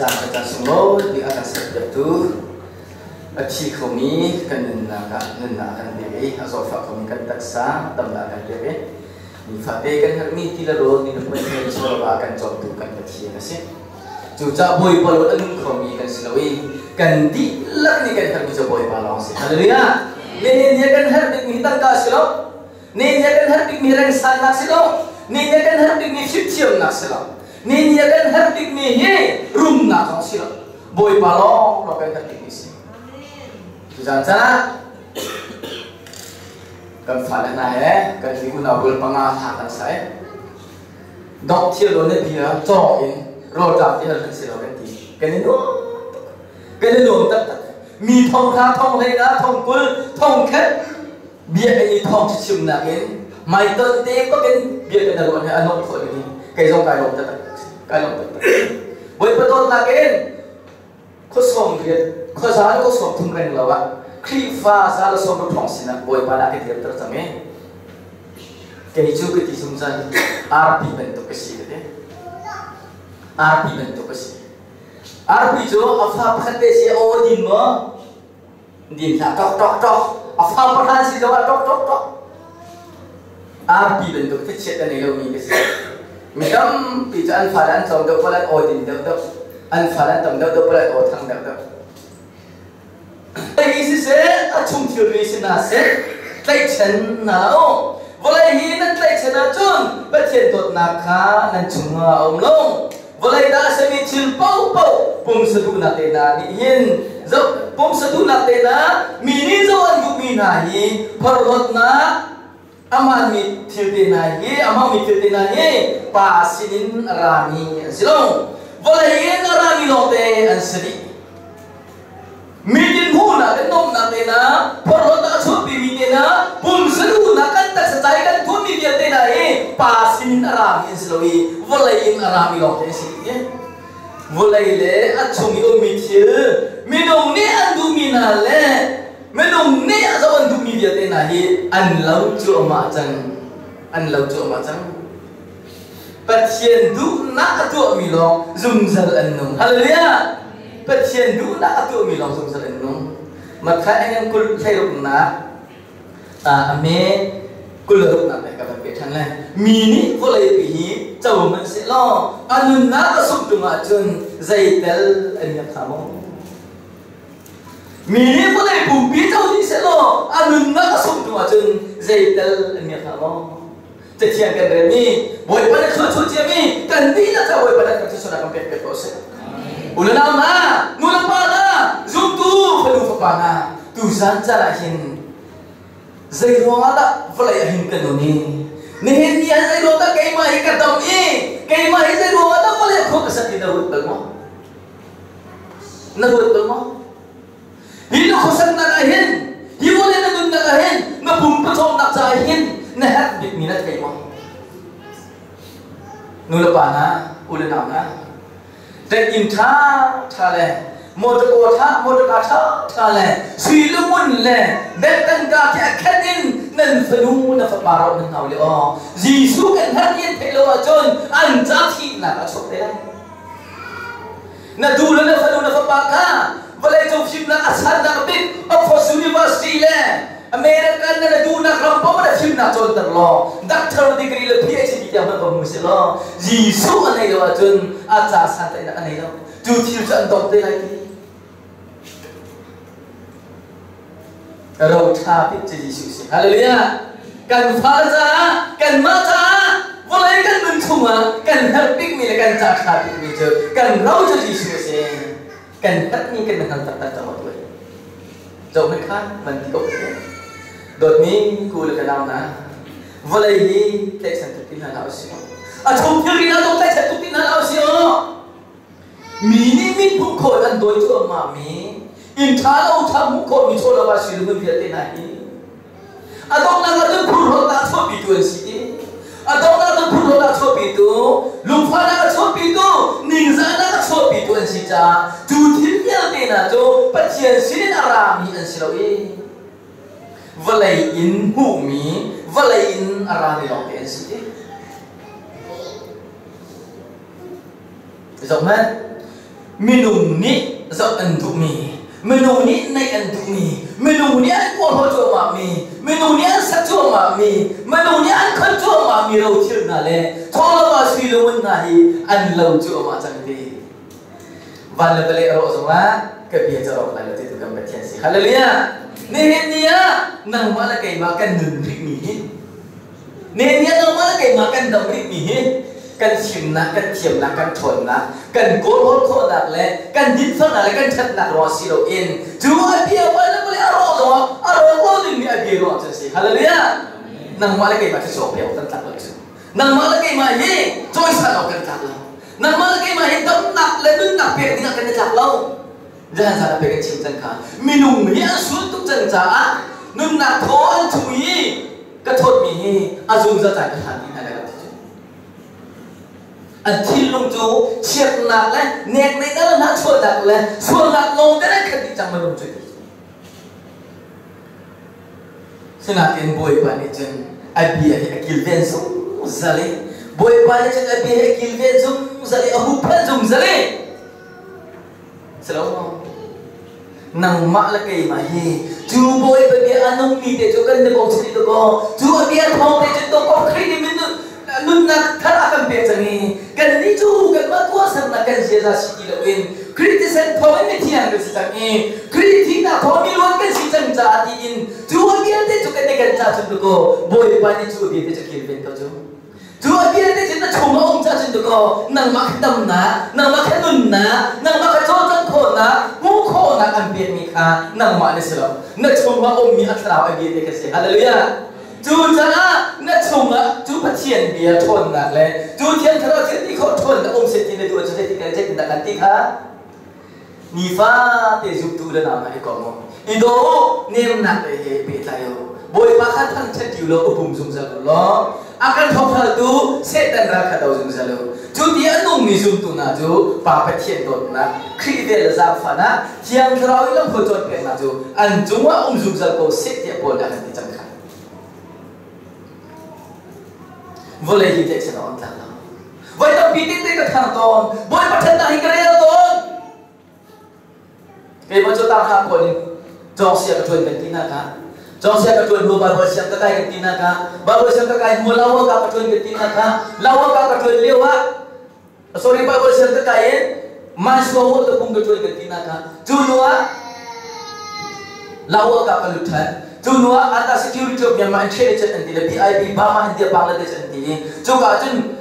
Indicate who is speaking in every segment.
Speaker 1: จากอาจารย์สมโลดีอาจารย์สักยัตุอาชีเขามีกันเงินนากันเงินนากันเดียอาสอฝากเขามีกันตักษาตำนากันเดียมีฟาเตกันฮามีที่ละโรนี่นุ่มเป็นชวบากันจอมตุกันกันเทียนะสิจู่จะบอยปลดอันเขามีกันสิลวีกันดีลักนี่กันฮามีจะบอยปลองสิฮาเลลูยาเนี่ยเนี่ยกันฮามีมีตั้งกาสิโลเนี่ยเนี่ยกันฮามีมีแรงสั่นนักสิโลเนี่ยเนี่ยกันฮามีมีฟิตเชียมนักสิโล Ni nia kan herdik ni he rum na kang sila boy palong lo kan herdik ni si. Jangan sana kan fala na he. Kan di guna bul panga ha kan sai dok thia lo ne bia cho in. Ro ta ti han sila kan ti. Kan ni no kan ni no ta ta mi thong kha thong le na thong kul thong khet. Bia ai thong chi chim na in mai ton te ko kan bia kan ne anok ko ni. Kai jong kai lo ta ta. kalong ta boy Kayong ba? Boy patot na kin. Kusong kit. Kusal kusong tumren lawa. Krifa sa la som rutong sinak boy pala kit kit tertame. Keju kit isumsan arpi bento kasi kit. Arpi bento kasi. Arpi jo afa pakate si odin mo. Din na tok tok tok. Afa pakate si jo tok tok tok. Arpi bento kit chet na nilaw ni kasi. Si Mikam pizza an faran ôi do palan odin do do an faran tam do do palan o thang do do. Ai si se a chung thiu ri si na se tay chen na o. Volai hi nan tay chen na chun ba chen tot na kha nan chung nga om long. Volai da se mi chil pau pau pum sa du na te na ni hin zo pum sa du na te na mi ni zo an cũng mi na hi par lot na aman mi thirde na ye, ama mi thirde na ye, pa sinin rami silong. Wala ye na rami lo te an sidi mitin hu na den nom na te na porota chu pi mi te na bum selu na kan tak sa tai kan thu mi ye te na ye, pa sinin rami silowi. Wala ye na rami lo te sidi ye. Wala ye a chu mi o mi thir mi dong ne an du mi na le mấy đồng nè do anh tụi như vậy na hi anh lâu chưa mà chẳng anh lâu chưa mà chẳng. Bát thiên đủ nã tụi mì lo dùng giờ anh nung hallelujah! Bát thiên đủ nã tụi mì lo dùng giờ anh nung mà khai anh em cũng thay đổi nã. À, à mẹ. Cũng kul lúc nào này các bạn biết thằng này. Mini có lấy bị hí cháu mình sẽ lo. Anh nã có sụp tụi mà chân dây tel anh nhập thảm không mini mo le bumpi tau ni se lo. Anun na ka sum tu achun zaital mi kha mo te tia kan re mi boy pa na chu chu tia mi kan di na ta boy pa na ka chu na kan pet pet ko se ulan na na nu la pa na zum tu fa lu fa pa na tu san cha la hin. Zai ro da vlai a hin kan ni. Ni hin ni zai ro da kai ma hi ka dam e kai ma hi zai ro da vlai ko ka sa ti da hut mo na hut mo Hilo kosan na lahin. Hiwalay na nun na lahin. Napumpatom na zahin. Nahat bit minat kayo. Nula pa na, ulan na na. Then in ta, ta le. Motor ko ta, motor ka ta, ta le. Silo mun le. Betan ka kya kanin. Nan fanu na famaraw ng nawli. Oh, Jesus kan hatin pelo ajon. Ang jati na kasok nila. Nadulo na fanu na famaka. Valai to fim na asal na bin Oxford University le America na na du na ram pa na fim na chol tar lo Doctor degree le PhD ti ma ko musi lo Jisu anai lo chun acha sa ta na anai lo Tu thil chan dot de lai ki Rau tha cho chi Jisu si Hallelujah Kan pha ra kan ma ra Valai kan mun thuma kan helping mi le kan cha tha pit mi chu Kan rau chu Jisu si kehendak tak tahu tu. Jauh mereka mandi kau tu. Dot ni ku le kenal na. Walai ni tak sentuh tina lau sio. Atau pun tina tu tak sentuh tina lau sio. Mini min buku dan doi tu mami. Intala uta buku mi tu lau sio lebih biar tina ini. Atau nak ada pun rotak tu bijuan sih. Mi atau nak tu pun nak cop itu, lupa nak cop itu, ningza nak cop itu an sija, tu timnya tena tu, pacian sini arami an silawi, valai in humi, valai in arami lo an sija. Bisa mana? minum ni zo andu mi menuni na anduni menuni an ko to ma mi menuni an sa to ma mi menuni an kan to ma mi ro chir na le ko ma si lo mun na hi an lo to ma chang de wal bale ro so ma ke bi ja ro la le tu kam ba chen si haleluya ne he nia nang ma la kai ma kan nun ri mi ne nia nang ma la kai ma kan dam ri mi กันชิมนะกันเทียมนะกันชนนะกันโกรธโคดักเลยกันยิ้นฟันอะไรกันชัดหนักรอสิโลอินถือว่าเพียเไปแล้วก็เลยอารมณ์รออารมณ์รอหนึ่งมีอะไรรอจะสิฮาเลลูยานั่งมาเล้วก็มาที่โซเปียวตั้งแต่เลยนั่งมาเล้วก็มาเย่จอยสันออกกันจากเรานั่งมาเล้วก็มาเห็นต้องหนักเลยนึงหนักเพียงนี่กันจากเราจะหาอะไปกันชิมจังค่ะมีหนุ่มเฮียสุดทุกจังจ้านุ่งหนักท้อนถุยกระทบมีอาจุงจะจ่ายกระทัถาง anh thiên lung chú chiết nạt lên nẹt này đó là nát chua đặt lên chua nạt lâu cái này khẩn định chẳng mà lung chú xin là tiền bồi bà này chân, ai bia thì ai kêu ven xuống ra lên bồi bà này chân, ai bia thì kêu ven xuống ra lên hụp hết dùng ra lên xin lỗi không? Nang mak lakai mahi tu boy bagi anung mi te jo kan de bok chidi to ko tu bia thong te jo to ko khri mình. min lunna kar akan petani kan ni ju kan ma ko san na kan je za shi da win kriti sen to wani tiyan ga sitan e kriti na to mi lon kan shi tan ta ti in tu wa biya te ju kan ne kan ta tun ko boy pa ni ju biya te ju kil ben to ju tu wa biya te ju na chu ma om ta tun ko nang ma ka dam na nang ma ka nun na nang ma ka to tan ko na mu ko na kan biya mi ka nang ma ne sala na chu ma om mi atra ba biya te ka se hallelujah tu ta chiên bia thôn là lệ du thiên khá thiên đi khó thôn ông sẽ tin được tuổi sẽ tin cái chết đã cắn tin khá ni pha để giúp tu nào này có một ý đồ niêm nặng để hệ tài bồi ba khát thân chân chịu lộ bùng dùng dầu lo akan thong thà tu sẽ tận đầu dùng dầu chú tí ấn ông ni tu na chú ba phải thiện đột na khi về là giảm phản á chiang khao ý lâm phật chọn na chú ăn chúng ông dùng dầu sẽ tiệm bồi đã hẳn đi chẳng बोले ही जैसे ना उन थला वो तो पीते थे का था तो वो ही पढ़ते ना ही करे ना तो ये बच्चों ताक हाँ कोई जॉब से कटवे बेटीना का जॉब से कटवे दो बार बच्चे अब तक आए बेटीना का बार बच्चे अब तक आए मुलावो का कटवे बेटीना का लावो का कटवे ले हुआ सॉरी बार बच्चे अब तक आए मास्टर वो तो कुंग कटवे बेटीना का जुनुआ लावो का कलुठा Junua anta security of Myanmar intelligence and the PIB Burma India Bangladesh and the juga jun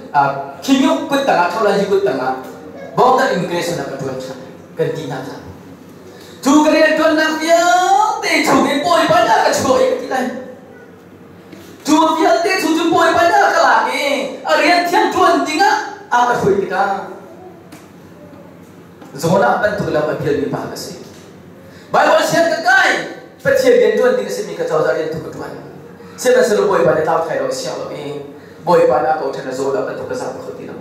Speaker 1: kinyo kut tanga thola ji kut tanga border immigration na katun ganti na ta tu kare tun na pia te chu ke poi pa na ka chu e ti lai tu pia te chu chu poi pa na ka la ke a thian a ka ti ka zona ban tu la pa pia ni pa ka se share ka kai petie bien tuan ding se mi ka chaw zari tu tuan se na se lo boy pa ne ta khai ro sia lo mi boy pa na ko thana zo la pa tu ka sa ko ti na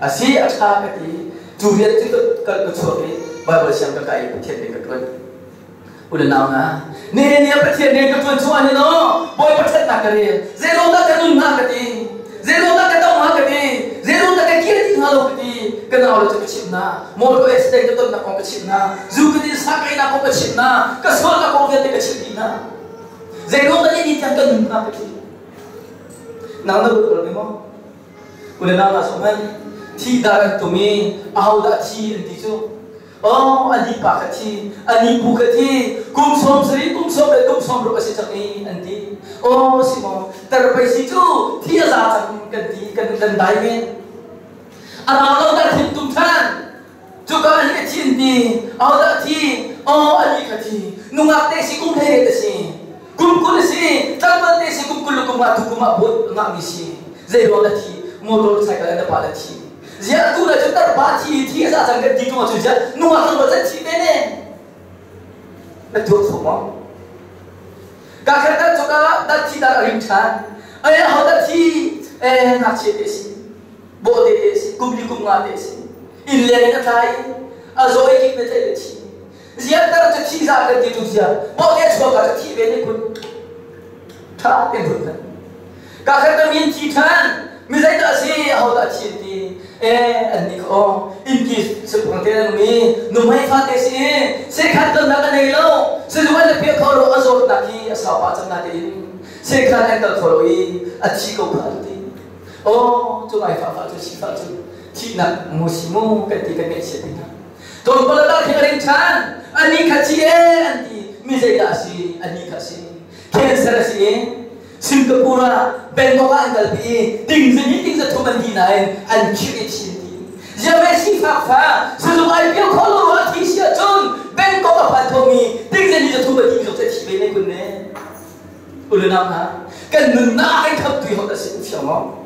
Speaker 1: asi a tha ka ti tu ri ti to ka ko chaw mi bible siam ka kai petie bien ka tuan उन नाम ना ने ने पथे ने का तुन छुआ ने नो बोय पथे ना करे जे रो ना का तुन ना कती जे रो ना का ता ना कती जे रो ना का की na lo kiti kana ola chu chip na mo lo nak te eh, to na kong chip na zu kiti sa kai na kong chip na ka so na kong te chip ti na ze ro da ni tan kan nim na kiti na na ro ro mo ku na na so man ti da kan tu mi. Au da chi ti zu o oh, ani pa ka ti ani bu ka ti kum som sri kum som le kum som ro ka si chak ni an ti o oh, si mo. Ter pai si zu lah ti za chak ka ti ka dan dai ni. Ara lo da thi tum than, chu ka ani ka thi ni, au da thi, oh, ani ka thi, nu ngak te si kum he te si. Kum kul si, tar te ma tu ma. Zai ro da thi, motorcycle da pa da thi. Zia tu la chúng ba thi thi ra chẳng cái tí mà chúng ta nua không có rất chi ta ê ngạc chế thế gì bode desi kumli kumnga desi in le na thai azoi ki na thai chi zia tar cha chi za ka ti tu zia bode chho ka chi be ni kun tha te bu ta ka kha ta min chi than mi zai ta si ho ta chi ti e an ni kho in ki se pon te na mi nu mai fa te si se kha ta na ka nei lo se du ma le pe kho ro azor ta ki sa pa cha na te se kha ta ta thoi achi ko pha ti Oh, tu mai fa fa tu si fa tu. Ti nak musimu ketika ke sepina. Tuan pada tak kering chan. Ani kaci e anti. Mizai kasi ani kasi. Kian serasi e. Singapura, Bangkok angal bi. Ting sini ting sa tuman di nae. An kiri chindi. Jamai si fa fa. Sesuai dia kalau hati sia jom. Bangkok apa tomi. Ting sini sa tuman di nae. Tiba nae kunne. Ulenam ha. Kan nuna ai kap tu yang tak sih. Siapa?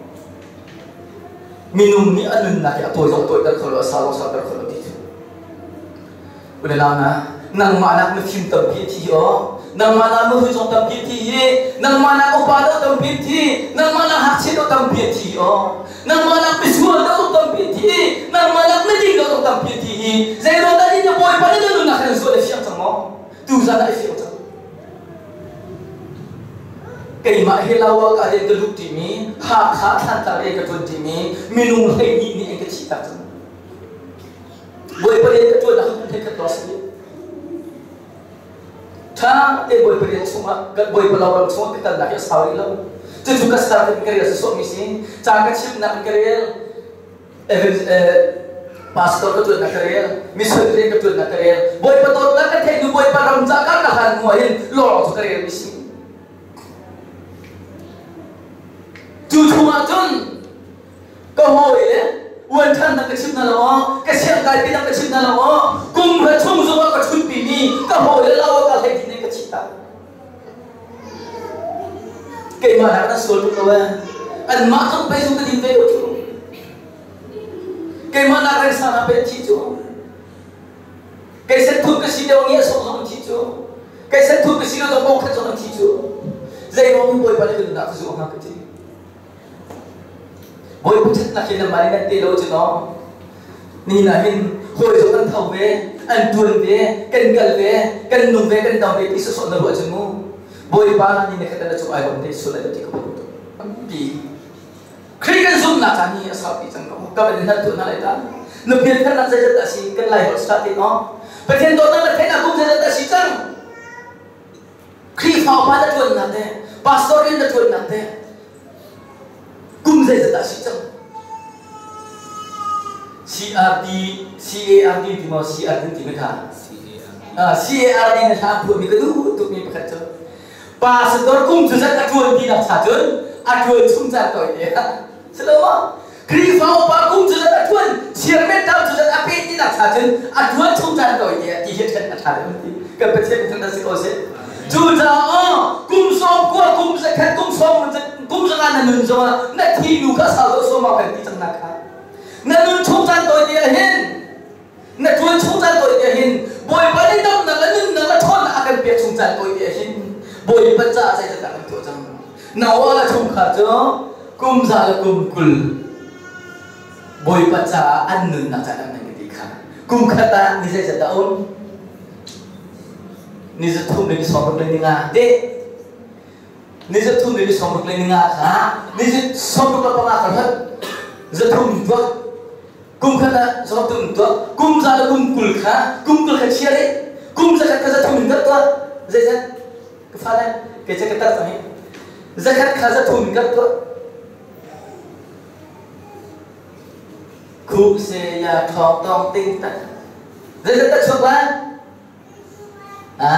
Speaker 1: minum ni anun na ya toy toy tar kholo sa lo sa tar kholo ti ule la na nang ma na mu chim tab bi ti yo nang ma na mu hu jong tab bi ti ye nang ma na ko pa do tab bi ti nang ma na hak chi do tab bi ti yo nang ma na pi su do tab bi ti nang ma na ni di do tab bi ti zai ro da ni boy pa ni do na khan so le fiam chang mo tu za da fiam chang kai ma he la wa ka de lu ti mi ha kha than ta re ka tu ti mi minung hai ni ni ka chi ta tam boy pa de ka tu da ha ka to sa ta te boy pere suma ga boy pala wala suma kita dah ya sawi lo. Tu juga start ke kerja sesuatu misi caga chip nak kerja pastor ke tu nak kerja missionary ke tu nak kerja boy patot nak kerja para ramja kan nak han muahin lo tu kerja misi tu thunga chun ka ho ye wan than na ka chip na lo ka sem kai pi na ka chip na lo kum ha chung zo ka chun pi mi ka ho ye la ka le ki ne ka chita ke ma na na sol tu wa an ma ka pe zu ka din pe o ke ma na ra sa na pe chi chu कैसे थुक सिलोंग ये सो हम चीजो कैसे थुक सिलो तो बोख तो हम चीजो जय वो कोई बात नहीं ना तो हम कहते goi cũng chắc là khi làm bài nên tiêu cho nó nên là hình hồi giống ăn thầu về, ăn tuần về cần cần về cần nùng về cần đào về thì số số nó gọi chứ mu bôi ba là nên cái là chụp ai cũng thấy số lại được cái không bị khi cái zoom là chán như sao bị chẳng có một cái nên thử nó lại ta. Nó biến thân là dây dứt là gì cân lại họ start thì nó. Vậy thì tôi đang là thế nào cũng dây dứt là gì chẳng khi phao ba đã chuẩn là thế, pastor in đã chuẩn là thế. Kun zai zata shi chang CRT CART di mau CRT di mana? CART di mana? Buat mereka tu untuk ni pakai tu. Pas dor kum jasa tak tuan di nak sajun, aduh cum jasa tu ya. Selama kiri fau pas kum jasa tak tuan, siapa tahu jasa apa di nak sajun, aduh cum jasa tu ya. Ia kan nak sajun. Kepercayaan tentang sekolah. dù giờ ơ cung sông qua cung sẽ khét cung sông mình cung sẽ ăn nên rồi nè thì đủ các sao lỗ số mà phải đi chẳng nạc khác nè nên chúng ta tôi địa hin nè tôi chúng ta tôi địa hin bồi bơi đi đâu nè là nên là thôn là cần biết chúng ta tôi địa hin bồi bơi ra sẽ được cả mình tôi chẳng nào là chúng khả chứ cung ra là cung cul bồi bơi ra ăn nên là chẳng nạc cái gì khác cung khát ta như thế sẽ đau নিজে থুম দেখি সম্পর্ক লেনি না দে নিজে থুম দেখি সম্পর্ক লেনি না খা নিজে সম্পর্ক পাঙা খা হত যে থুম তো কুম খা না সব তুম তো কুম যা কুম কুল খা কুম কুল খা ছিয়া রে কুম যা খা যা থুম তো তো যে যে ফা রে কে যে কে তা তুমি যে খা খা যা থুম তো khu se ya thọ tông tinh tắc rất rất tất xuống quá อะ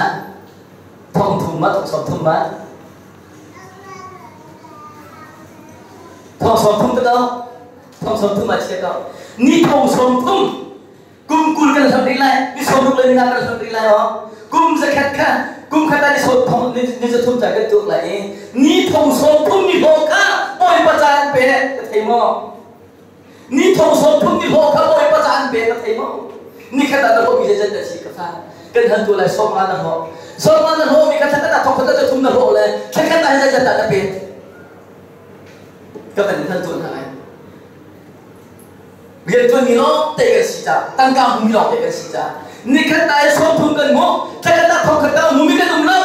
Speaker 1: ท่องทุ่มมะองสมทุ่มมาท่องสมทุ่มก็ต้องท่องสมทุ่มมาเชียร์ก็นี่ท่องสมทุ่มกุมกุลกันสมดีไรนี่สมทุกเลยนี่นะกันสมดีไรอ๋อกุมจะขัดข้ากุมแค่ได้สมทุมนี่ยจะทุ่มใจกันจุกไหลนี่ทองสมทุ่มนี่โลกะปล่อยประจานเประไทยมอนี่ทองสมทุ่มนี่โลกะปล่อยประจานเประไทยมอนี่แค่ตาเราก็มีเจตนาชีกฟ้า cái kan hantu lai sok mana ho sok mana ho mi kata kata thok kata thum na ho le kan kata hai jata na pe ka kan hantu là ai? Rian tu ni lo te ka si ta tang ka hum lo te ka cái ta ni kata ai sok thum kan mo ta kata thok kata hum mi kan hum lo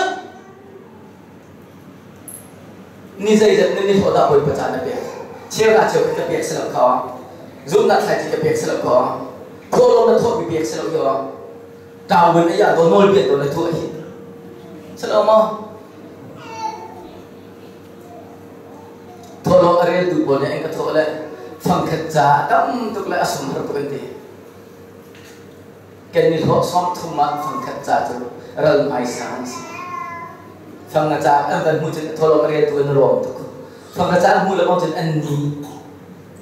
Speaker 1: ni zai zai ni ni ho da hoi pa cha na pe chiêu là chiêu cái việc sẽ là khó dùng là thầy thì cái việc sẽ là khó khô lông là thô bị việc sẽ là khó nol bi do na thu hi selo mo tho lo are du bo ne ka tho le phang khat cha dam tuk le asum har ko ti ken ni ho som thu ma phang khat cha chu ral mai san si. Phang na cha an ban mu chen tho lo are du na rom tu. Phang na cha mu le mo chen an ni.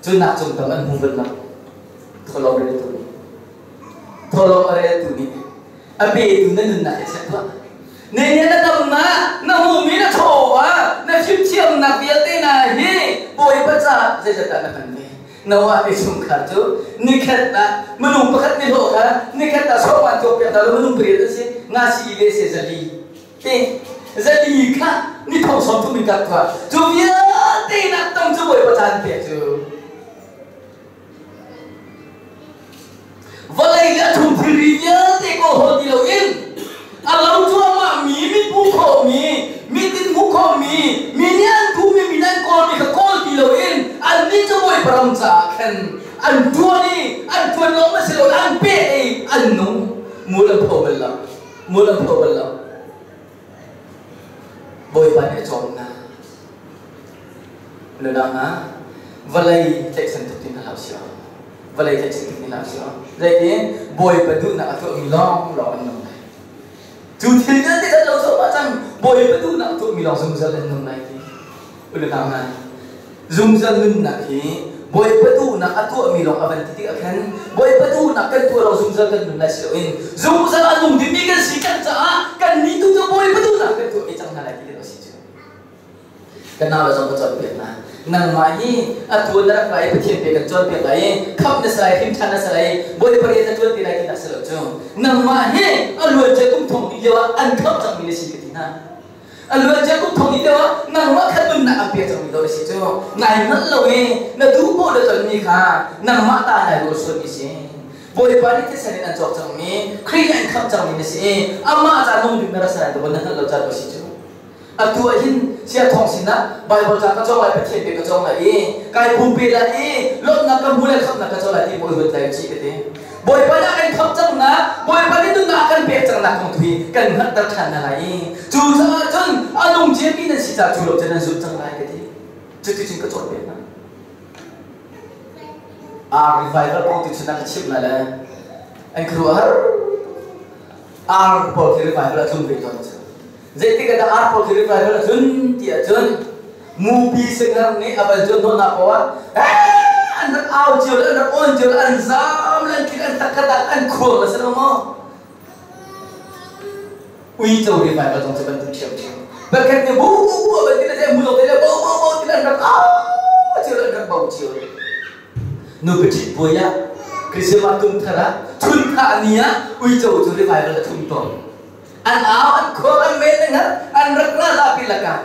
Speaker 1: Chu na chung tam an mu ban na tho lo are tu ni. Tho lo are tu ni a be tu na nun na se tu ne ne na tam na na mu mi na tho wa na chim chiam na bia te na hi boi pa cha se se ta na kan ni na wa ni chung kha tu ni khat ta manung pakhat ni ho kha ni khat ta so wan to pya ta lo manung pri ta se nga si le se zali te zali kha ni thong som tu mi kat kwa tu ya te na tong chu boi pa chan pe chu Valai la thum phiri ya te ko ho di lo in alam tu ma mi mi pu ko mi mi tin mu ko mi mi nian tu mi mi nan ko mi ka ko lo in an ni cho boy param cha khan an tu ni an tu lo ma se lo an pe e an no mu pho bal la pho bal boy pa ne chom na. Lo na na valai tek san tu tin tin la sia dai ke boy pa du na tu mi long lo an no chủ thiên nhân thì rất lâu số mà chẳng bồi với tu hôm nay thì ulu nào này dùng dân ngân nặng thì bồi với tu tụi mình lòng avan thì tiếc khen bồi với tu in dùng dân ăn dùng thì mình cần sĩ cần trả cần ní tu cho bồi với tu nặng cần tụi mình chẳng là cái đó sĩ chứ cái nào là trong cái chuyện Việt Nam nang mahi atuan nak lai petien pe kan chon pe lai. Khap na sai him thana sai boy pare na chon ti lai ki nasalo chu nang mahi alwa je kum thong ni lewa an khap chang mi si ki na alwa je kum thong ni lewa nang ma khat nun na apia chang mi do si chu ngai ngal lo we na du bo da chon mi kha. Nang ma ta na go so mi si. Boy pare ti sai na chok chang mi khri an khap chang mi si. Amma cha nong bi na sa do na lo cha do si chu อตัวหินเสียทองสินะใบบริจาคกระจกไว้ประเทศเป็นกระจกไหนกายภูมิเป็นอะไรลดนักกำบุญเลยครับนักกระจกไหนที่บริสุทธิ์ใจจีกันเองบอยไปนักกันขับจังนะบอยไปนี่ตุนักกันเปียกจังนักของทุยกันหัดตัดขันอะไรจู่จะจนอารมณ์เจี๊ยบนี่นสิจ่าจู่หลบจะนั่นสุดจังไรกันทีจุดที่จริงกระจกเป็นนะอาร์รีไฟเวอร์ปกติดชนะกระชิบนั่นแหละอันคือว่าอาร์ปกติรีไฟเวอร์ทุ่มไปจน Jadi kata apa kiri pada lah jun dia jun mubi sengar ni apa jun tu nak bawa eh anak aw jul anak on jul an zam lan kira tak kata an cool lah semua ui jauh di pada jong sebentar siap siap Bahkan dia bu bu bu apa tidak saya mulut dia bu bu bu tidak anak aw jul anak bau jul nu kecil boya Krisma tum thara thun kha nia ui jauh jul di pada thun tong अनावन खोरन में नंगर अनरकना लापी लगा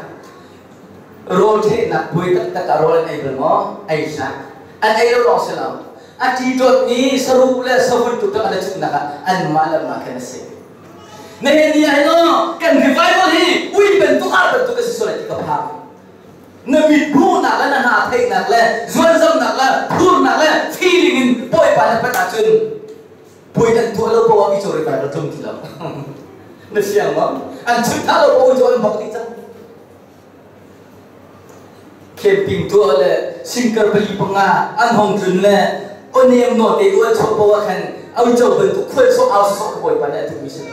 Speaker 1: rote na buitak na karolan ay mo ay siya. At ay lorong sila. At idot ni sa rupla sa buntuta ka na chuk naka ang malam na kanasi. Na hindi ay kan revival hi, uy bentuk ka, bentuk ka si sulat ka pa. Na mitbu na ka na natay na ka, zwanzam na ka, pur na ka, feeling in boy pa na patachun. Buitak tuwalo po ang ito revival tumtilaw. Nasiyama. And to tell all John Baptista. Keping to all Sinker Pelipanga, and Hong Jun Le, Onem not a word to Bowakan, our job to quit so our soft boy by that division.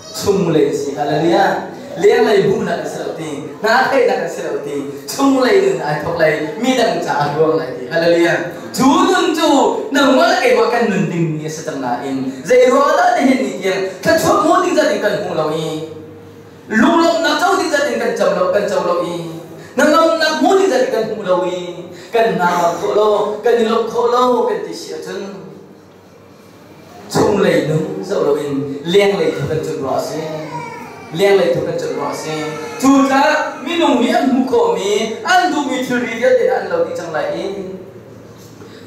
Speaker 1: Sumulesi, hallelujah. Liang lai bu na sa ti na thai na sa ti chung lai nun ai thok lai mi dang cha ruang lai ti hallelujah chú nun chu nang ma lai ma kan nun ding ni sa tang na in zai ro da ni hin ni tiang ka chu mo ding za ding kan hu lo ni lung lom na chau ding za ding kan chau lo kan chau lo y, nang lom na mo ding za ding kan cùng lo y, kan na ma kho lo kan ni lo kho lo kan ti sia chung lai đúng zo lo in liang lai cần chu rõ se liang lai tu kan ro se tu ta mi nong mi an mu ko mi an du mi thuri dia de an lo di chang lai. In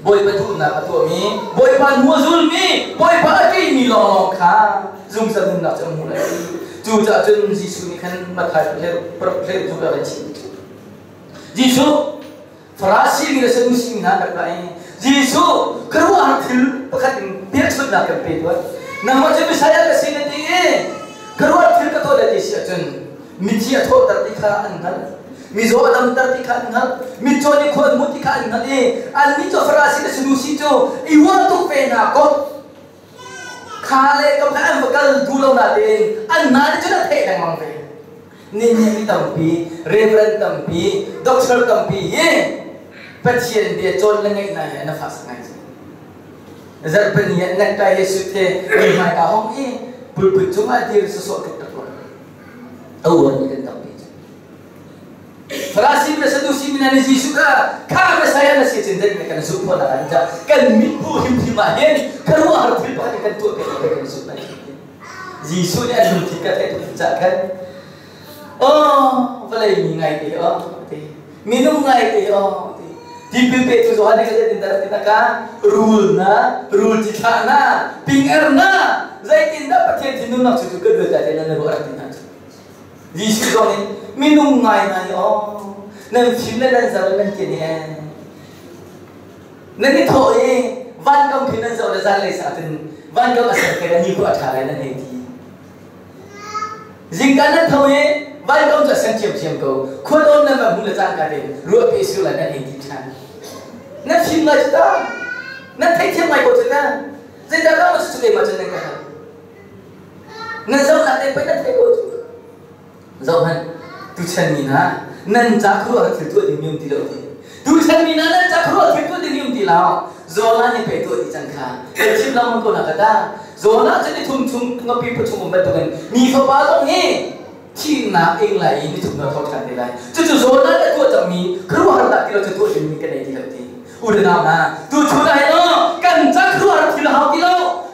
Speaker 1: boy pa tu na tu mi. Boy pa mu zul mi. Boy pa ki mi lo lo kha zum sa dum na chang mu lai tu ta chen ji su ni kan ma khai le pro le tu ga chi ji su farasi mi se mu sing na ka lai Jisu keluar til pekat biar sebut nak kempen tuan. Nama je saya ke sini ni keluar til kata dah Yesus ajen. Miji atau tertika angal. Mizo adam tertika angal. Mizo ni kau mutika angal ni. Al mizo frasi ke solusi jo. Iwan tu pena kau. Kale kau kan bakal dulu nanti. An nanti tu teh dengan mana? Ni ni tampi, reverend tampi, doktor tampi, ye. Pasien dia col lengai naya nafas ngai. Zat peniat nak kaya Yesus te, ni mai ka hong ni, cuma dia sesuatu tak tahu. Awal ni kan tampi. Frasi bila satu si mina ni Yesus ka, kami saya nasi cinta ni kan supo nak anja, kan mipu him himahen, keluar fil pada kan tu kan kan Yesus lagi. Yesus ni ada tiga itu kan. Oh, boleh ni ngai dia, oh, minum ngai dia, oh. Di pipi itu Tuhan yang kita tindak kita kan rule na, rule kita na, pingar na. zai đã bắt thiên thì nung nọc sự cất được tại thế nên gọi là tình hạnh gì sự do nên mi nung ngày này ó nên chính là lần giờ lần tiền hè nên cái thổi văn công thì nên giờ là ra lời xã tình văn công là sẽ cái là như quả trả lại nên hình thì dính cá nên thôi văn công là sen chiếm chiếm cầu khuôn ôn nên mà muốn là giang cả đến lúa bị siêu là nên hình thì chán nên chính là chúng ta nên thấy thiên mày của chúng ta dây ra đó là sự le mà chân nên cả งนั่นเจ้าหน้าที่ไปนั่นไปกูเจ้านชนนี่นะนั่นจะครัวถือตัวดิมิมตีเราดิตุชันนี่นะนั่นจะครัวถือตัวดิมิมตีเราโซน่านี่ไปตัวดิจังค่ะแต่ชิมเรามันก็หนักกันได้โซน่าจะได้ทุ่มทุ่มงบปีประชุมมันตัวเองมีฟ้าตรงนี้ที่นักเองไหลนี่ถูกเราทดแทนได้ไรจู่ๆโซล่าได้ตัวจะมีครัวหันตักที่เราจะตัวดิมิมกันในที่เราดีอุดรนามาดูชุดไหนเนาะกันจะครัวที่เราอาที่เรา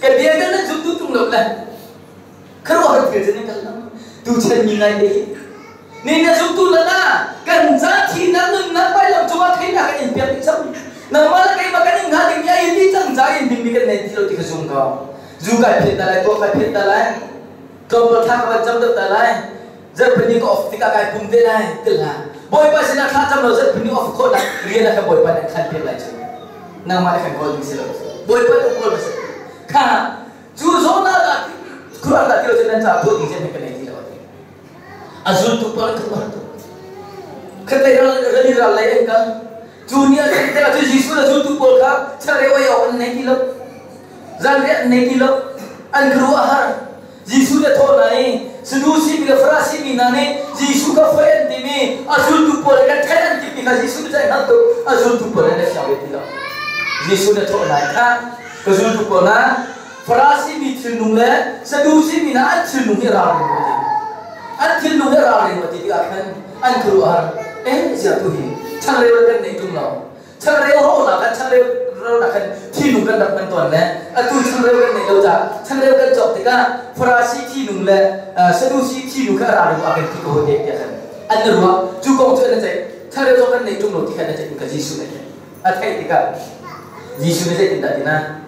Speaker 1: cái bia đó nó giúp tôi tung lộc lại. Khâu ở phía trên cái lắm. Tôi chân nhìn lại đấy. Nên là giúp tôi là na, cần giá thì nó mình nó bay làm cho thấy là cái hình bia bị sập nó mà là cái mà cái hình hạt hình bia đi chẳng giá, hình bia cái này thì tôi thì dùng không dù cái phía ta lại, tôi phải phía ta lại. Tôi bật thang và chấm được ta lại. Rất phải đi có thì cả cái cùng thế này. Tức là, bồi bồi xin là khá chăm rất phải đi off khôn là riêng là cái bồi bồi này khăn phía lại chứ. Nào mà lại phải gọi mình xin bồi bồi cũng gọi mình ti nu kan dak kan ton le atu chang le kan nei lo ja chang le kan jok ti ka frasi ti nu le sedusi ti nu ka ra ri akan ti ko de ya kan an ru ju ko tu na chai chang le kan nei tum lo ti kan na chai ka jisu ne a thai ti ka jisu ne chai ti da ti na nan lo tu ting kan da ne ni ti nan sum na ka ka me hin kan da eh frasi mi ti nu sedusi ti nu ra 그래서 죽거나 프라시비 칠눈에 세두시비나 안칠눈이라는 거지. 안칠눈이라는 거지. 이거 아픈 안 그러한 에지야 두히. 차례를 내 중나 차례를 올라간 차례 나간 티눈간 나간 돈네. 아두 차례를 내 여자. 차례를 접대가 프라시 티눈래 아, 세두시 티눈가라는 거 아픈 그거 얘기하는 안 들어와? 주공 저는 차례를 접대 내 중로 티가 내지? 그러니까 지수네 아 태이가 지수네 된다디나.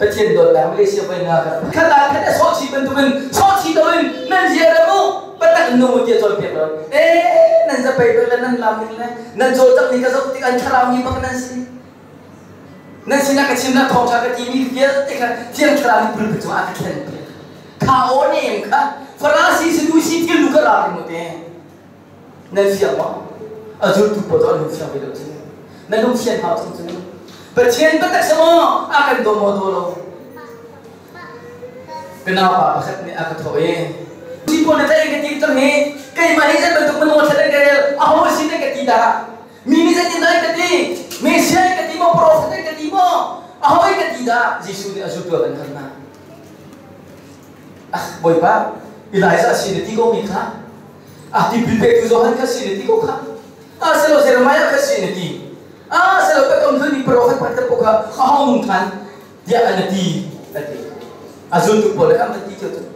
Speaker 1: Petin do ta Malaysia pai na ka. Kala kada so chi ben tu ben so chi do ben nan je ra mu patak nu mu je chol pe ro. Eh nan za pai do nan lam ni na nan jo tak ni ka so tik an kharam ni pak nan si. Nan si na ka chim na thong cha ka ti mi ke te ka chim kharam ni pul pe jo a ka khen pe. Ka o ne em ka फरासी से दूसरी के लुकर आ रहे होते हैं नल्फिया माँ अजूर तू पता नल्फिया भी लगते हैं नल्फिया हाँ सुन सुनिए ง Bercian betak semua. Akan domo dulu. Kenapa? Bakat ni aku tahu eh. si po na tayo katim tam he kay mani sa bentuk menua sa kay aho si na katida mini sa tinay kati mesia kati mo prophet kati mo aho katida jisu ni asu tu kan kana ah boy pa. Eliza si ni tigo mi ka ah di bibe tu zohan ka si ni tigo ka ah selo Jeremiah ka si ni ti ah selo ka kam ni prophet pat ka poka aho mung kan dia anati tadi azul tu boleh kam tadi tu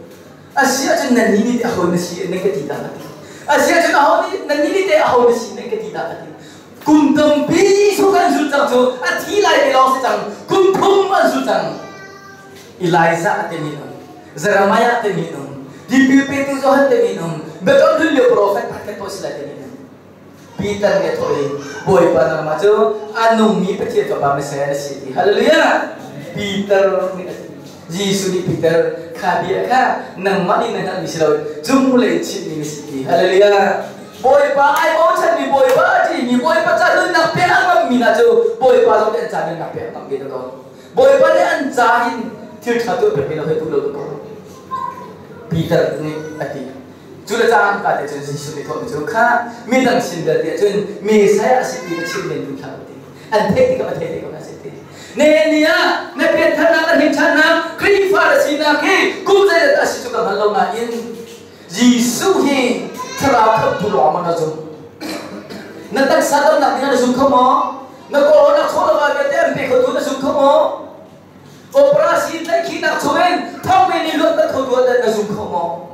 Speaker 1: Asia chen nan ni te aho na si ne ka ti da ati. Asia chen aho ni nan ni te aho na si ne ka ti da ati. Kum tam pi so kan su chang so a thi lai lo se chang kum thum ma su chang. Eliza ate ni nom. Jeremiah ate ni nom. Di pi pe tu so ate ni nom. Be to du le prophet pa ke to sila ate Peter ke to e boy pa na ma cho anung mi pe che to ba me se si. Hallelujah. Peter ni ate Yesus ni Peter kabia ka nang mani nang ni silo jumule chit ni si haleluya boy pa ai bo chan ni boy pa ji ni boy pa cha lun nak pe ang mi na jo boy pa lo den cha ni nak pe ang ge do boy pa le an cha hin thir tha tu pe pe lo he tu lo ko Peter ni ati chula cha ka te chen Yesus ni thom jo kha mi dang sin da te chen mi sa ya si ti chin ni du kha te an te ti ka te ti ka si ti ne nia ne pe than na hin chan na kri fa ra si na ke ku ze da si chu ka hal lo na in Yesu hi thra kha tu lo ma na zo na tak sa dam na na zum kha mo na ko na cho la ga te pe ko tu na zum kha mo operasi tai khi na choen thau me ni lo ta ko tu da na zum kha mo anu mi pa chien sa a si te na zum kha mo Yesu tu thra mo za dun na sa lo kan zum cha to กันฉันขอรจูมีตั้มปีจูกันดูน่าเห็นเที่ยวทะเลเทใจกินแล้วเทใจนั่นถึงก็ชินซุ่มนั่นก็ทำทุ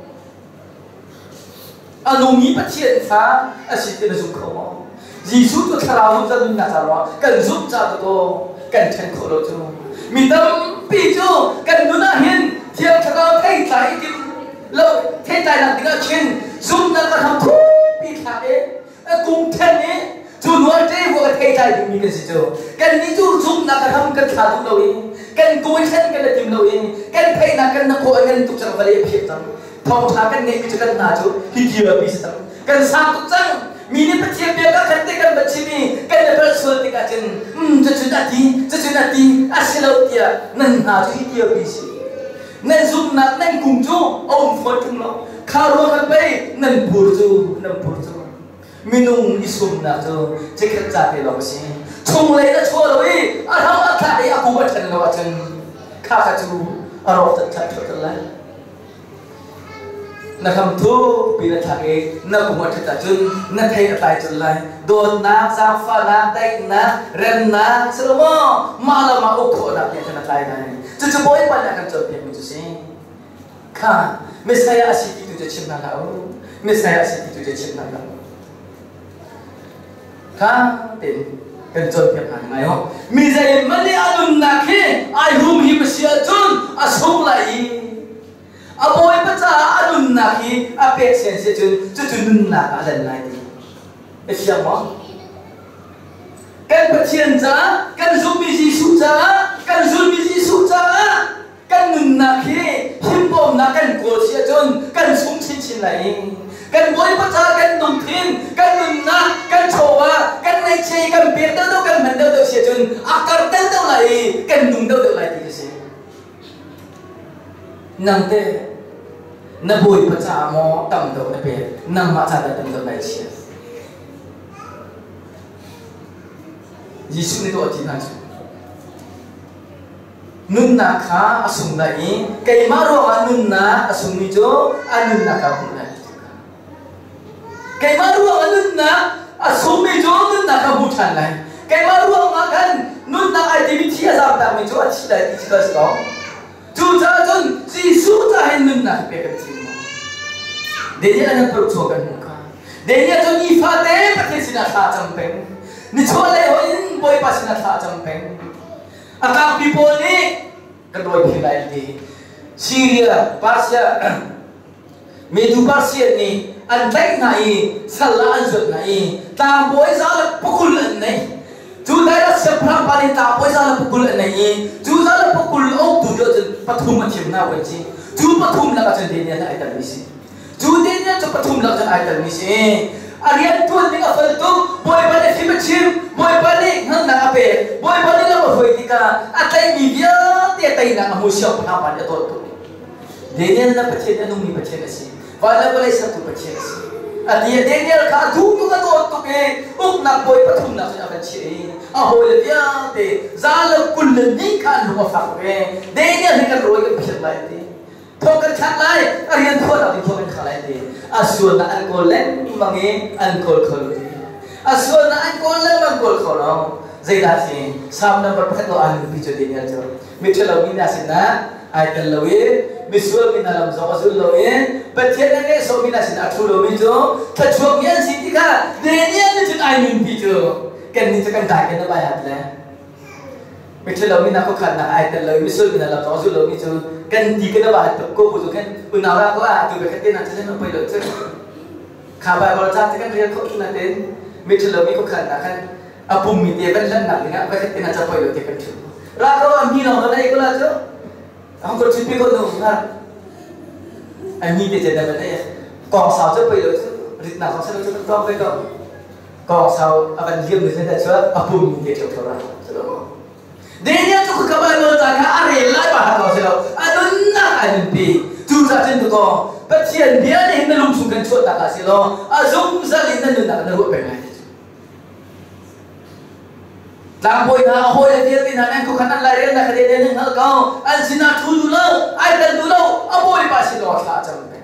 Speaker 1: กปีขาเอ๊ะกรุงเทพนี้จูนวล เจ้าว่าเทใจถึงมีกันสิจูกันนี่จูซุ่มนั่นก็ทำกันขาดูเราเองกันกูเช่นกันเลยทีมเราเองกันเทนั่นกันนักโคเงินตุกจังไปเลยเพียบจังทองทากันเนี่ยพิจารณาจูฮิเดียบิสตังกัน थाउथागन ने पिचकन नाचो हिगियो बिसम कन सातुचन मिने पचिया बेका खत्ते कन बच्ची में कन पर सोते का चन हम जो चुनाती जो चुनाती असिलोतिया नन नाचो हिगियो बिसी नन जुम नात नन कुंजो ओम फोटुम लो खारो खन पे नन पुरजो नन पुरजो minung isum na to jeket jate lo si chung le da chua lo i a tham a kha de a ku ba chen lo นะคำทุปีนัทางเอกนักบุตรตาจุนนักเทตายจุนไลโดนน้ำซาฟ้าน้ำได้น้ำเรนน้ำสโลมมาละมาอุโคนับเนี่ยจะนักตายได้จุจุบอยปัญญากันจบเพียงมิจุสิข้าไม่ใช่อาชีพที่ตุจะชิมนาเราไม่ใช่อาชีพที่ตุจะชิมนาเราข้าเป็นกันจนเพียงหันไงฮะมีใจมันเนี่ยอดุนนักเฮไอหุมหิมเสียจุนอาสุงไหล 阿婆伊不查，阿囡呐去，阿别些些阵，只准囡呐阿来滴。是啊慕！哎，不欠账，哎，做米不苏茶，哎，不米子苏不，哎，囡囡去，羡慕呐！不，国些阵，不，双亲亲来，哎，阿婆不查，哎，农村，不，囡呐，哎，不娃，哎，奶不，哎，别的都，哎，问到都些阵，阿搞等都来，哎，弄到都来滴些。能得？Na bui pa cha mo tam do na pe nang ma cha da tam do na chi Yesu ni to ti na chu nun na kha asung na i kai ma ro anun na asung ni jo anun na ka bu na kai ma ro anun na asung ni jo nun na ka bu chan lai kai ma ro ma kan nun na activity azam ta mi jo achi lai ti ka sto chu cha chun zisudahin na pekatimo deye ana protogan muka deye to ni fate pake sina khatam peng ni chole hoin boy pa sina khatam peng aka people ni kadoi khilai di syria pasya medu pasya ni an baik nai salah anzur nai tam boy sal pukul nai chú đây là sắp làm bài ta bây giờ là phục vụ này chú giờ là phục vụ ông tu vậy chứ chú bắt thum là cái chuyện này là ai tận misi nhá cho bắt thum là cái ai tận misi Arian tuan ni apa tu boy balik si macam boy balik hang nak apa boy balik lah boy tika atai ni dia dia tai nak mahu siap apa dia tu. Tu dia ni nak percaya dia nungi percaya si. Wala wala sa tu pache at adia daniel kha thu tu ga do tu ke uk na boy pathum na ja chi a ho le ya te zal kul ni kha lu ma fa ke daniel ni ka ro ke phit lai te thokar khat lai arian tho da tho ke khalai te asu na an kol le mangi an kol khol te asu na an kol le man kol khol zaida sin sam number pa ko an bi jo daniel jo mithla wi na sin na ai tal lawe miswa mina lam zong asul lo in but yet na ke so mina sin atu lo mi jo ta chok yan si ti ka drenian ni chun ai min pi jo ken ni chakan ta ke na ba yat le मिठे लोमी ना को खाना आए तो लोमी मिसो बिना लब तो लोमी जो कन दी के ना बात तो को बुझो कन उनारा को आ तू बेखते ना चले ना पहिलो चल खाबा बोल जाते कन रियल को ना देन मिठे लोमी को खाना कन अपुम मिते बन लन ना बिना बेखते ना चल पहिलो ते कन राखो अमी ना होला इको लाजो đâu ha anh nhìn thấy chuyện này còn sao chứ bây giờ chứ rít nào không sẽ được cho con với cậu còn sao à bạn liêm người thế chưa à bùm để chịu thầu ra Dia ni tu ke kabar lo tak are lai bah kau selo. Adun nak adun pi. Tu sa chen tu ko. Patien dia ni hinda lum sung kan chot tak. Azum sa lin Lang boy na hoy dia tin na ko kanan la rel na kade ne ngal kau an sina thu du lo ai kan du lo a boy pa si lo tha cham pe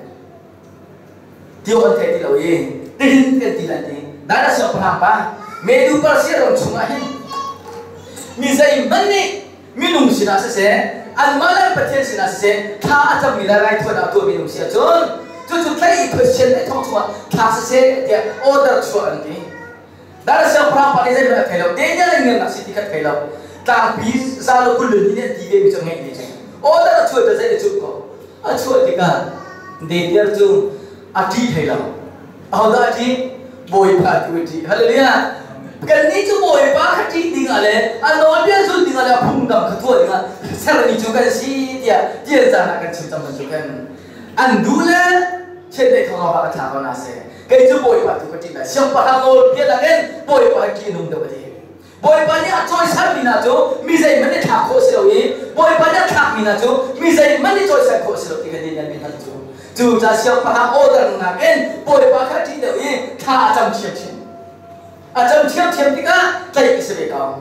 Speaker 1: tio kan kai ti lo ye tin ke ti la ti da da so pa pa me du par si ro chunga hin mi zai man ni mi nung sina se se an mala patien sina se se tha cham mi la rai thwa na to mi nung sia chon chu chu tlai question ai thong chwa tha se se dia order chwa an ti दरअसल प्राप्त से मैं फैलो तेजा नहीं ना सिटी का फैलो तां बीस सालों कुल दुनिया दीवे में चंगे नहीं चंगे और दर छोटे से चुप को अच्छो दिका देदियर जो अटी फैलो और दर अटी बोई पाती हुई थी हल्लिया करनी जो बोई पाक अटी दिंग अले अनोन भी जो दिंग अले फुंग दम खतुआ दिंग सर नहीं जो कर सी दिया दिया जाना कर चिंता मचुकन अंदूले छेदे थोड़ा बात आवाना से kai chu boi pa tu kati na siang pa hang ol pia langen boi pa ki nung da pati Boi pa nya choi sa mi na chu mi zai mani tha kho se lo yi Boi pa nya tha mi na chu mi zai mani choi sa kho se lo ti ka ni na mi na jo tu ta siang pa hang ol da na ken boi pa ka ti da yi tha chang chiam chiam a chang chiam chiam ti ka tai ki se be ka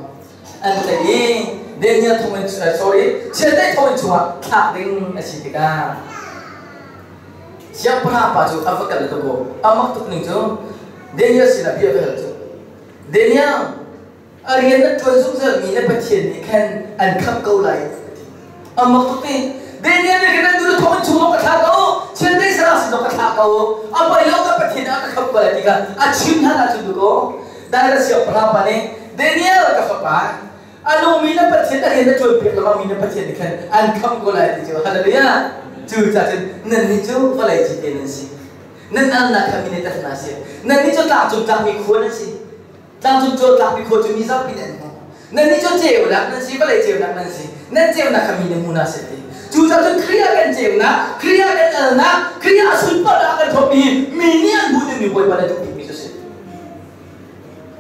Speaker 1: an tai Dengnya tuan cuci, sorry 세대 통은 좋아 탁 링, 아시니까 siap pa apa cu apa kali tu bo amak tu kuning cu denia sina biar behel cu denia arian na twa zung sel mina patien ni ken an kam kau lai amak tu ni denia ni kena dulu thong cu no kata kau cendai sera si no kata kau apa ilau ka patien na kam kau lai tika achim na na cu tu go darasi apa napa ni denia ka apa Anu mina patien arian na tuan bia lo mi na patien ni ken an kam kau lai tika haleluya tu chatin nan ni tu walai jite nan si nan al na kami ni tas nasi nan ni tu tak tu tak mi ko nan si tak tu tu tak mi ko tu mi sa pi nan nan ni tu jeu lak nan si walai jeu lak nan si nan jeu na kami ni muna se ti tu ta tu kriya kan jeu na kriya kan al na kriya sun pa da kan thop mi mi ni an bu ni mi boy pa da tu mi tu se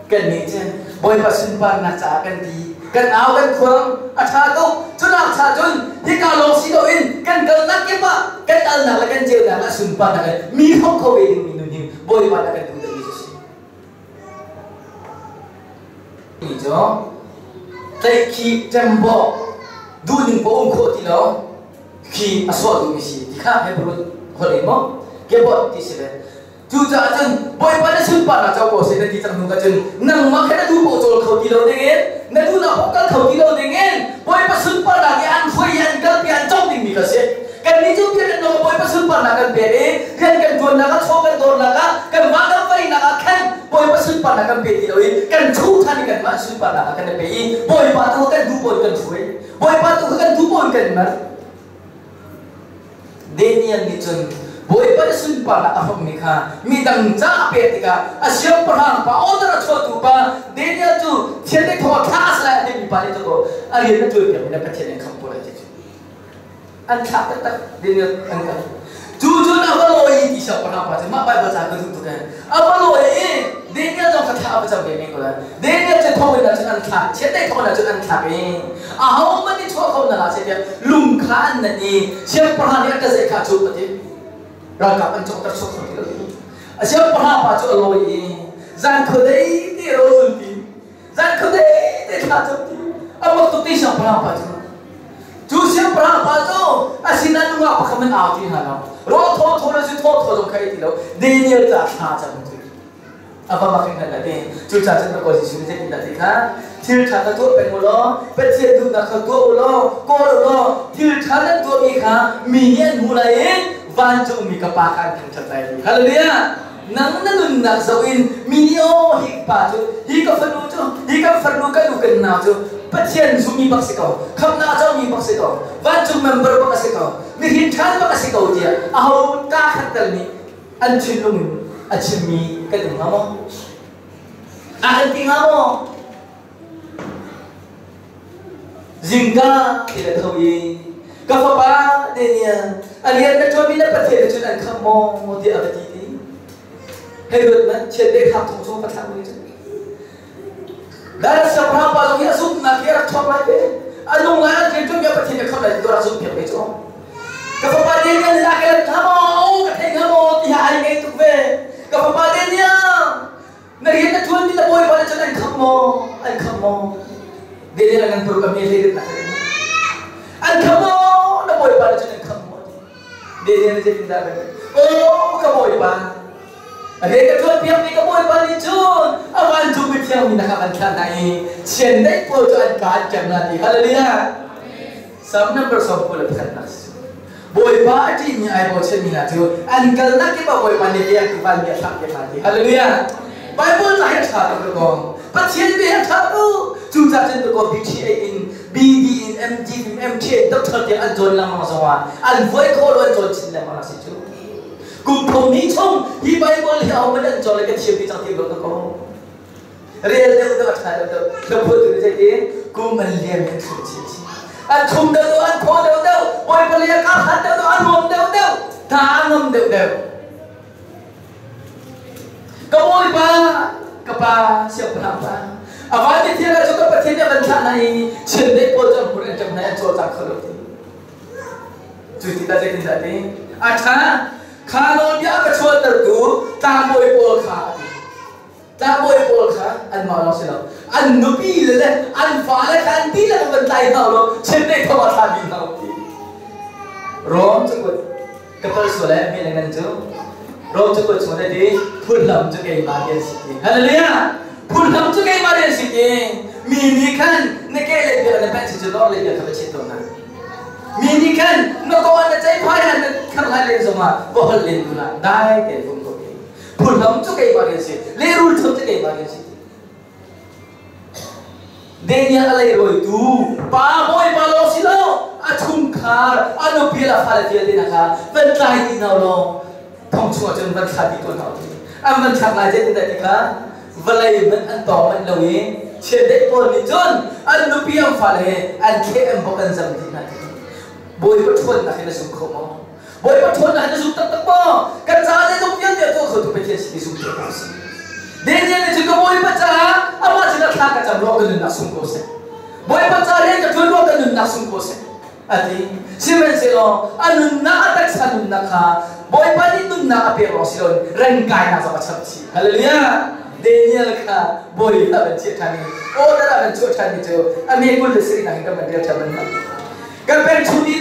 Speaker 1: kan ni chen boy pa sun pa na cha kan ti kan áo kan khuang a tha ko chu na cha chun hi ka lo si do in kan kal na ke pa kan al na la kan na la sun pa na kan mi ho ko ve mi nu ni boy pa na kan tu da mi si ni jo. Tai ki tembo du ning po um ko ti lo. Ki a so du mi si ti kha he bro ho le mo ke bo ti se le chú cha chân boy pa na sun pa na chaw ko se na ti chang nu ka chân ma khana du po chol khau ti lo de gen na du na hok kal khau ti lo de gen boy pa sun pa na ge an phoi an kal pi an chong ding mi ka se kan ni chu pi no boy pa sun pa na kan pe e kan kan tuan na ka cho kan dor na ka kan ma ka pai na ka khan boy pa sun pa na kan pe ti lo i kan chu tha ni kan ma sun pa na ka kan pe i boy pa tu kan du boy kan phoi boy pa tu kan du boy kan mar. Daniel ni chun boy pa sun pa na afam mi kha mi dang cha pe ti ka a siam pa hang pa odra cho tu pa denia tu chen de tho khas la de mi pa ni to ko a ri na tu pe na pa chen kham po la ti an tha ta ta denia an ka tu tu na ba lo yi ti sa pa na pa ma ba ba cha ka tu tu ka a ba lo yi denia to ka tha ba cha be mi ko la denia che tho na chen an tha chen de tho na chen an tha be a ha ma ni cho ko na la che lum kha an na ni siam pa ni ka se kha chu pa ti rakapan chok tar chok thok asia paha pa chok lo yi zan khodai te ro ti zan khodai te tha chok ti अब तो तीस अपना पाचो जूसे अपना पाचो असीना नुगा पकमन आती है ना रो थो थोड़ा से थो थो जो कहीं दिलो दिन ये जा था चलो तू अब हम आखिर ना दिन जो चाचा तो कोशिश में जब ना देखा थिर चाचा तो पेन बोलो पेन से दूध ना खा दो बोलो कोल बोलो थिर चाचा तो भी खा मियाँ मुलायम tu tu mi kha mi yen mu la yin van chu mi ka pa kan kan chat lai hallelujah nang na nun na zo in mi ni o hi pa chu hi ka fa nu chu hi ka fa nu ka lu kan na su mi. Mi ko van chu member bak se ko mi hin than bak se ko dia a ho ka khat tal ni an chin lu min a chin mi ka du ma mo Zingga tidak tahu ini Kafapa denia alian na to mina pathe chun an ka mo mo ti a di ni herod man che de ka to so pa ta ni chun dar sabha pa lo ya su na ke ra to pa de a lo nga ke to me pathe ka lai do ra suk phe be cho ka pa de ni la ke la ka mo ka the kham o ti ha ai ngai tu be ka pa de ni na ri na thun na boy ba chun an ka mo a ka mo de de a na to ka me le na an ka mo na boy ba chun an kham Dede na dyan dapat. Oh, kaboy pa. Ade ka tuwa piyam ni kaboy pa ni Jun. Awan Jun mi piyam ni nakabanta na eh. Siyan day po to at kahit kiyam na di. Hallelujah. Sam number song po lang katnas. Boy pa ati ni ay po siya ni na Jun. Angkal na kiba boy pa ni piyam kiba niya sak kiba di. Hallelujah. Bible lahat sa ako ko. Patient bihan sa ako. Chuta sin ko BTA in BD in MG in MT doctor dia an jon lam ma sawa an voi ko lo jon chin lam ma si chu kum thom ni chong hi bible hi au ma an jon le ke chi bi chang ti lo ko real de de tha de de de phu tu je ke kum man le me thu chi chi an thum de do an ko de de oi pa le ka han de do an mom de de ta ngam de de ka oi pa ka pa siap pa pa अवाज़ इतनी लगा जो तो पति ने, बंधा नहीं। चिंदे 아버지 जब 저도 버티냐 괜찮아니 근데 고점 불에 좀 나야 조자 걸어도 주티다 제긴 자니 아차 खानोनिया कछुआ तरतु तामोई पोल खा। तामोई पोल खा अन मानो से लो अन नुपी ले ले अन फाले खान ती ले बताई ना लो चिंदे को बता दी ना होती रोम जो कुछ कपल सोले मेरे जो रोम चुको चुने दी फुल लम चुके इबादत सीखी hallelujah. Por tanto que parece que minikan ne ke le dia le pan si lo le dia ka chi to na. Minikan no ko na chai phai han ne khar la le zoma bo hol le na dai ke bum ko ke. Por tanto que parece le rul tanto que parece. Denya alai roi tu pa moi pa lo si lo acung kar, anopia la fa le dia le na ka pen tai ni na lo. Thong chua chen ban kha bi to na. Am ban kha la je ni da ka فلايمن أنتم اللوين شدي بوليتون اللوبيان فالي الكيم بوكن زمدينا بوي بتون نحن سوكوما بوي بتون نحن سوك تتقبا كتالي لوبيان تيتو خطو بكيس بي سوك تتقبس ديني اللي تيكو بوي بتا اما جدا تاكا تنروك لنا سوكوسة بوي بتا ريكا تنروك لنا سوكوسة ادي سيمن سيلون آنو ناتك سانو ناكا بوي بالي نو ناكا بيرو سيلون رنكاينا زبا تشبسي هللويا Daniel ka boy la ben che thani o da la ben chu thani chu ame kul le sri na ka ben dia thaban na ka ben chu ni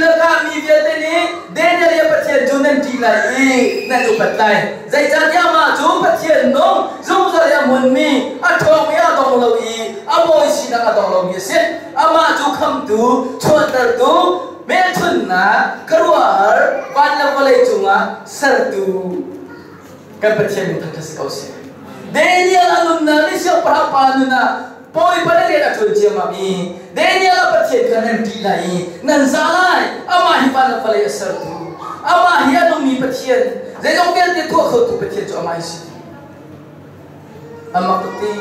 Speaker 1: Daniel ya pa che junen ti la i na chu pat lai zai cha dia ma chu pa che no. Zum za ya mun mi a thong ya dong lo i a boy si na ka dong lo mi se a ma chu kham tu chon tar tu me chun na karuar ban la walai chunga sar tu ka pa che ni thak ka se Daniel alun na ni siya para paano na Poy pa na rin at siya mami Daniel apatid ka ng tilay Nan salay Ama hi pa na pala tu Ama hi anong mi patid Zay yung kaya dito ako tu patid so ama isi Ama kuti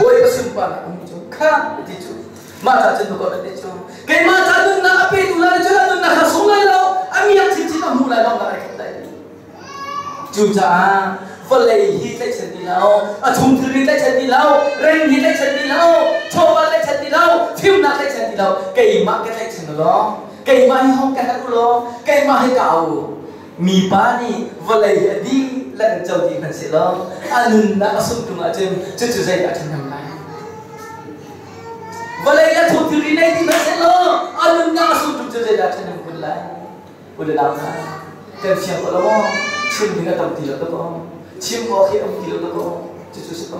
Speaker 1: Boy pa sumpa na Ami jo Ka Dito Mata chen ko na dito Kay mata nun na api Tula na dyan nun nakasungay lao Ami ang chinchin ang mula lao Nakakita Juja vale hi le chati lao a thum thiri le chati lao reng hi le chati lao choba le chati lao thiếu na le chati lao kei ma ke le chati lo. Kei ma hi hong ka ru lo. Kei ma hi kau mi pa ni vale hi di la kan chau di kan se lo. Anun na asum tu ma jem chu chu zai ka chan nam lai vale ya thum thiri nei di kan se lo. Anun na asum tu chu zai ka chan nam kun lai kun lai lao ka tem siapa lo không chim có khi ông kilo nó có chứ chú sẽ có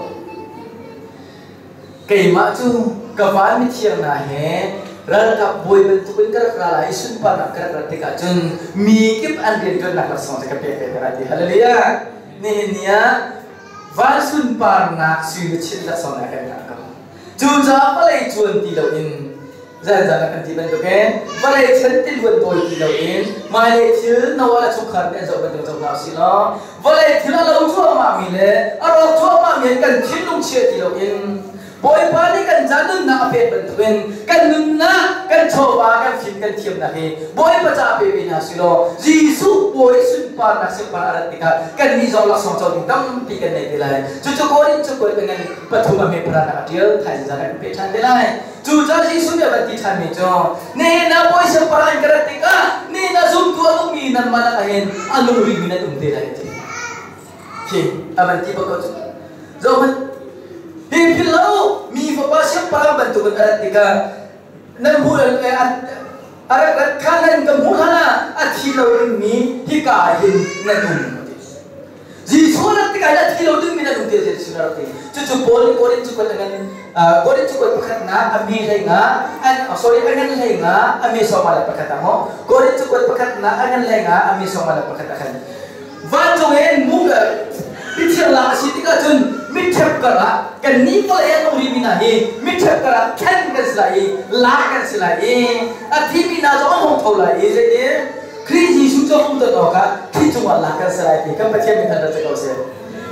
Speaker 1: cây mã chú cà phá mi thiêng là hè rara ka boy ben tu ben kara kara lai sun pa na kara kara tika chun mi kip an den chun na kara song se ka pe pe kara ti haleluya ne nia va sun par na su ni chit la song này ka na ka chu ja pa lai chun ti lo in zaza na kan tiban doke wala chen til wen toy ki lo in ma le chil na wala chu khar ne zo ban zo na si lo wala thila lo chu ma mi le aro chu ma mi kan chin lung che ti lo in boy pa ni kan janun na pe ben tuen kan nun na kan chowa kan fin kan thiam na he. Boy pa cha pe be na silo. Jisu boy sun pa na se pa arat tika kan ni zo la song ding dam pi kan nei de lai chu chu ko rin chu ko dengan pathu ma me pra na tiel thai za kan pe chan de lai chu cha jisu me ba ti chan me cho ne na boy se pa ran karat tika ne na zum tu alu mi nan ma na ka hen alu ri mi na tum de lai ti ki aban ti ba ko zo man Hihilau mi fapasya para bantuan arat tiga? Nan bulan eh arat arat kanan kemuhana at hilau mi hikahin nadum Jisu arat tiga arat hilau ding mi nadum dia sunar ti cucu boleh boleh cukup dengan boleh cukup pekat na ami lay nga an sorry angan lay nga ami so mala pekat mo. Boleh cukup pekat na angan lay nga ami so mala pekat kan Vanjungen muga Bicara lah si tiga jun मिठपकरा के नीपल ए तो रिमिना हे मिठपकरा खेन के सिलाई ला के सिलाई अथि बिना जो हम थौला ए जे ए ख्री यीशु जो हम तो का थि जुवा ला के सिलाई के के पछे में खंडा चको से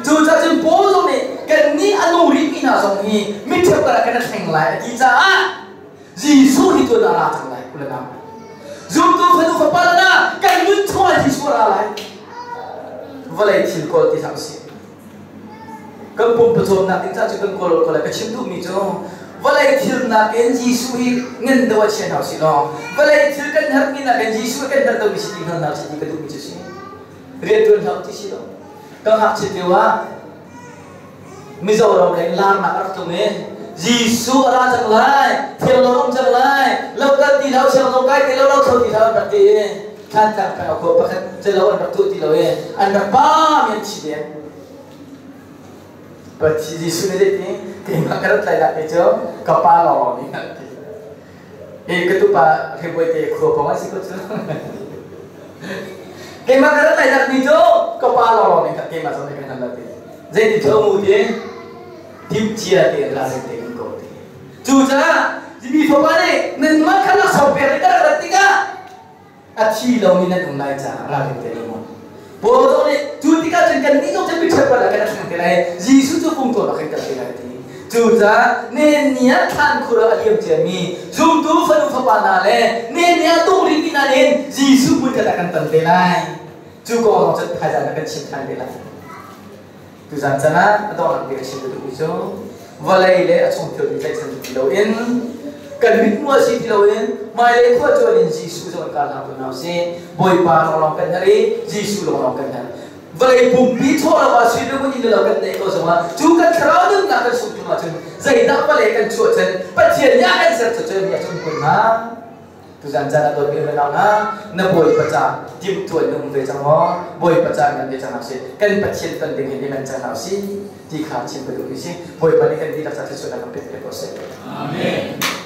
Speaker 1: जो जा जिन बोलो ने के नी अनु रिमिना जो ही मिठपकरा के थेंग लाए की जा यीशु ही तो ला थेंग लाए कुलगा जो तो फदु फपाला के नु थवा यीशु ला लाए वले छिल को ति Samsi kan pum petom na tin ta chu kan kol kol ka chim du mi jo walai thil na ken jisu hi ngen dawa chen hau si lo walai thil kan har mi na ken jisu kan dar dawi si kan na si ka du mi chu si re tu hau ti si lo kan ha chi te wa mi zo ro kai la na ar tu me jisu ra chang lai thil lo rom chang lai lo ka ti dau chang lo kai ti lo lo thau ti dau da ti ท่านจากไปเอาคนประคันจะเราอันดับทุติเราเองอันดับป้าเมียนชีเดีย mà cái rất là đặc biệt chứ có ba lò đi cái mà sau này cái thằng là thì dễ thì thưa mù thì tìm chia tiền là dễ tiền có thì chú cha chỉ vì phổ ba này nên mà khăn là sầu bể cái rất là tích á à chi lâu mình cũng lại ra được tiền mà Bodoh ni, cuti ka jengkan ni tu tapi cepat lah kena tengok lagi. Yesus tu pun tu nak kena tengok lagi. Cuta, ni niat kan kura aliam jami. Zum tu fadu fapana le, ni niat tu ringi na ni. Yesus pun kena akan tengok lagi. Cuko orang kaja nak cinta lagi. Tu sana atau orang dia tu itu. Walai le acung tu dia cinta tu in. กันมีดมัวสิที่เราเองม่เล็กกว่วจนยิสูจนการทำตันั้นสิบอยปาราลองกันนะรียิสูเราลองกันเวนะบริบุมีทั่วเราว่าชีวิตมันยิ่งเราเกิดในก็สมัยจูกันคราวนึงนักกันสุดมาจนใจนักมาเลยกันชั่วจนปัจเจียนยากันสัจจนยาจนคนนะทุจันจันตัวเป็นเรานะนบอยประจาทิมถวยนุ่มเวจังหอบอยประจากันเวจังหาสิกันปัจเจียนตันดึงเห็นกันจังหาสิที่ขาดชิมไปดูสิบอยปานี้กันที่รักษาที่สุดนั้นเป็นเรื่องก็เสร็จอเมน